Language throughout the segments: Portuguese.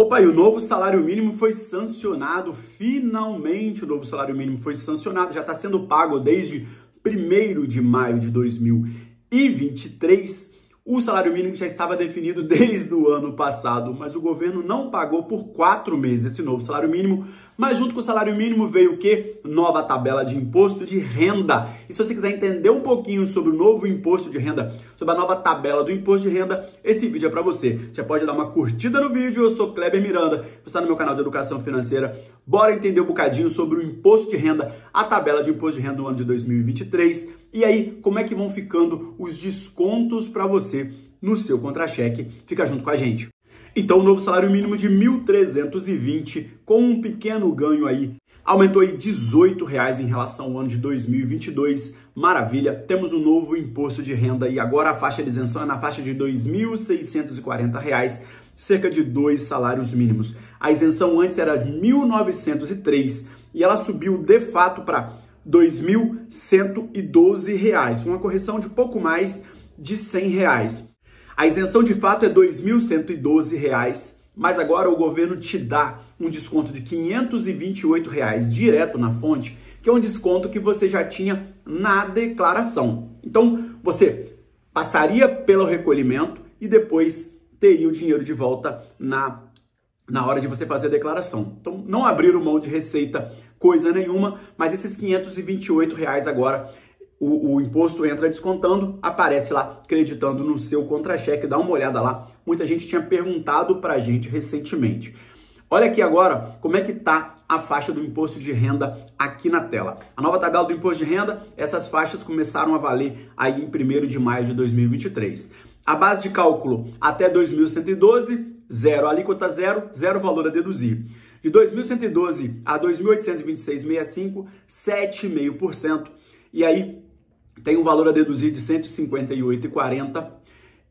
Opa, e o novo salário mínimo foi sancionado, finalmente o novo salário mínimo foi sancionado, já está sendo pago desde 1 de maio de 2023. O salário mínimo já estava definido desde o ano passado, mas o governo não pagou por quatro meses esse novo salário mínimo. Mas junto com o salário mínimo veio o que? Nova tabela de imposto de renda. E se você quiser entender um pouquinho sobre o novo imposto de renda, sobre a nova tabela do imposto de renda, esse vídeo é para você. Você pode dar uma curtida no vídeo. Eu sou Kleber Miranda, você está no meu canal de educação financeira. Bora entender um bocadinho sobre o imposto de renda, a tabela de imposto de renda do ano de 2023 e aí como é que vão ficando os descontos para você no seu contra-cheque. Fica junto com a gente. Então, o novo salário mínimo de 1.320, com um pequeno ganho aí, aumentou aí 18 reais em relação ao ano de 2022. Maravilha! Temos um novo imposto de renda e agora a faixa de isenção é na faixa de 2.640 reais, cerca de dois salários mínimos. A isenção antes era de 1.903 e ela subiu de fato para R$ 2.112, uma correção de pouco mais de 100 reais. A isenção de fato é R$ 2.112, mas agora o governo te dá um desconto de 528 reais direto na fonte, que é um desconto que você já tinha na declaração. Então, você passaria pelo recolhimento e depois teria o dinheiro de volta na na hora de você fazer a declaração. Então, não abriram mão de receita coisa nenhuma, mas esses 528 reais agora o, o, imposto entra descontando, aparece lá creditando no seu contra-cheque, dá uma olhada lá. Muita gente tinha perguntado para a gente recentemente. Olha aqui agora como é que tá a faixa do imposto de renda aqui na tela. A nova tabela do imposto de renda, essas faixas começaram a valer aí em 1 de maio de 2023. A base de cálculo até 2.112, zero alíquota zero, zero valor a deduzir. De 2.112 a 2.826,65, 7,5%. E aí tem um valor a deduzir de 158,40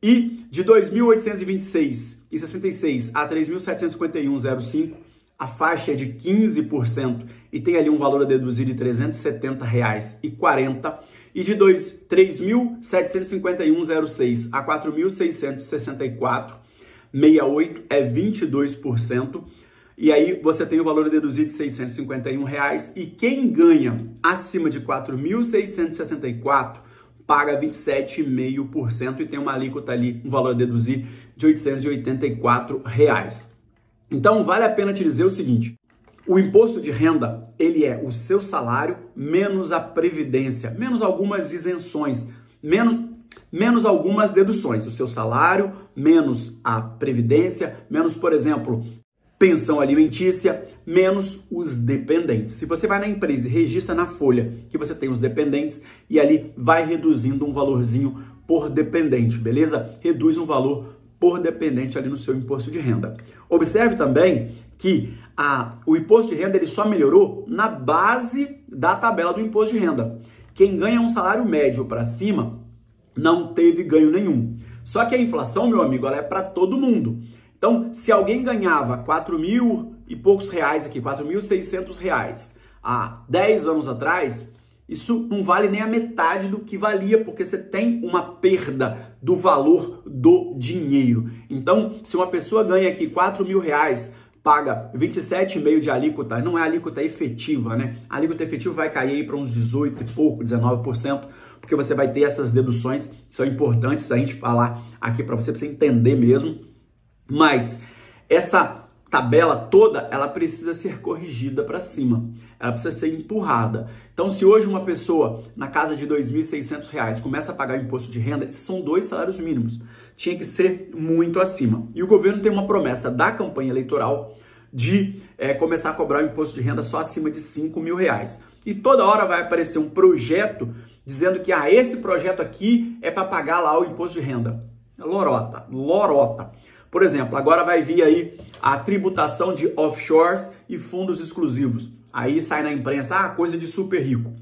e de 2.826,66 a 3.751,05 a faixa é de 15% e tem ali um valor a deduzir de R$ 370,40 e de 3.751,06 a 4.664,68 é 22%. E aí você tem o valor deduzido de 651 reais e quem ganha acima de 4.664 paga 27,5% e tem uma alíquota ali, um valor a deduzir de 884 reais. Então vale a pena te dizer o seguinte: o imposto de renda ele é o seu salário menos a previdência, menos algumas isenções, menos menos algumas deduções. O seu salário menos a previdência, menos, por exemplo, pensão alimentícia, menos os dependentes. Se você vai na empresa e registra na folha que você tem os dependentes e ali vai reduzindo um valorzinho por dependente, beleza? Reduz um valor por dependente ali no seu imposto de renda. Observe também que a, o imposto de renda ele só melhorou na base da tabela do imposto de renda. Quem ganha um salário médio para cima não teve ganho nenhum. Só que a inflação, meu amigo, ela é para todo mundo. Então, se alguém ganhava 4 mil e poucos reais aqui, 4.600 reais, há 10 anos atrás, isso não vale nem a metade do que valia, porque você tem uma perda do valor do dinheiro. Então, se uma pessoa ganha aqui 4 mil reais, paga 27,5% de alíquota, não é alíquota efetiva, né? A alíquota efetiva vai cair para uns 18 e pouco, 19%, porque você vai ter essas deduções que são importantes a gente falar aqui para você, para você entender mesmo. Mas essa tabela toda, ela precisa ser corrigida para cima. Ela precisa ser empurrada. Então, se hoje uma pessoa na casa de R$ 2.600 começa a pagar imposto de renda, são dois salários mínimos. Tinha que ser muito acima. E o governo tem uma promessa da campanha eleitoral de é, começar a cobrar o imposto de renda só acima de 5 mil reais. E toda hora vai aparecer um projeto dizendo que ah, esse projeto aqui é para pagar lá o imposto de renda. Lorota, lorota. Por exemplo, agora vai vir aí a tributação de offshores e fundos exclusivos. Aí sai na imprensa, ah, coisa de super rico.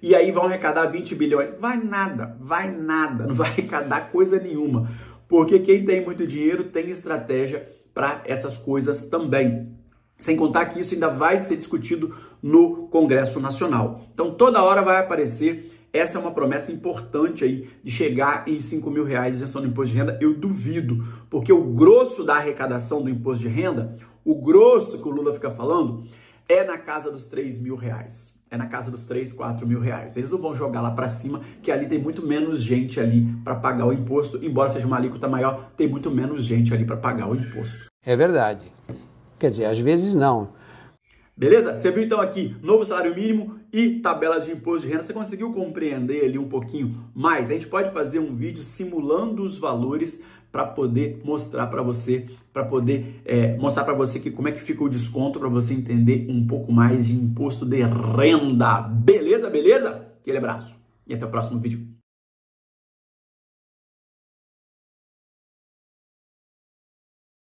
E aí vão arrecadar 20 bilhões. Vai nada, vai nada, não vai arrecadar coisa nenhuma. Porque quem tem muito dinheiro tem estratégia para essas coisas também. Sem contar que isso ainda vai ser discutido no Congresso Nacional. Então toda hora vai aparecer essa é uma promessa importante aí de chegar em 5 mil reais de isenção do imposto de renda. Eu duvido, porque o grosso da arrecadação do imposto de renda, o grosso que o Lula fica falando, é na casa dos 3 mil reais. É na casa dos 3, 4 mil reais. Eles não vão jogar lá para cima, que ali tem muito menos gente ali para pagar o imposto. Embora seja uma alíquota maior, tem muito menos gente ali para pagar o imposto. É verdade. Quer dizer, às vezes não. Beleza? Você viu então aqui novo salário mínimo e tabelas de imposto de renda. Você conseguiu compreender ali um pouquinho mais? A gente pode fazer um vídeo simulando os valores para poder mostrar para você, para poder é, mostrar para você que como é que fica o desconto para você entender um pouco mais de imposto de renda. Beleza, beleza? Aquele abraço e até o próximo vídeo.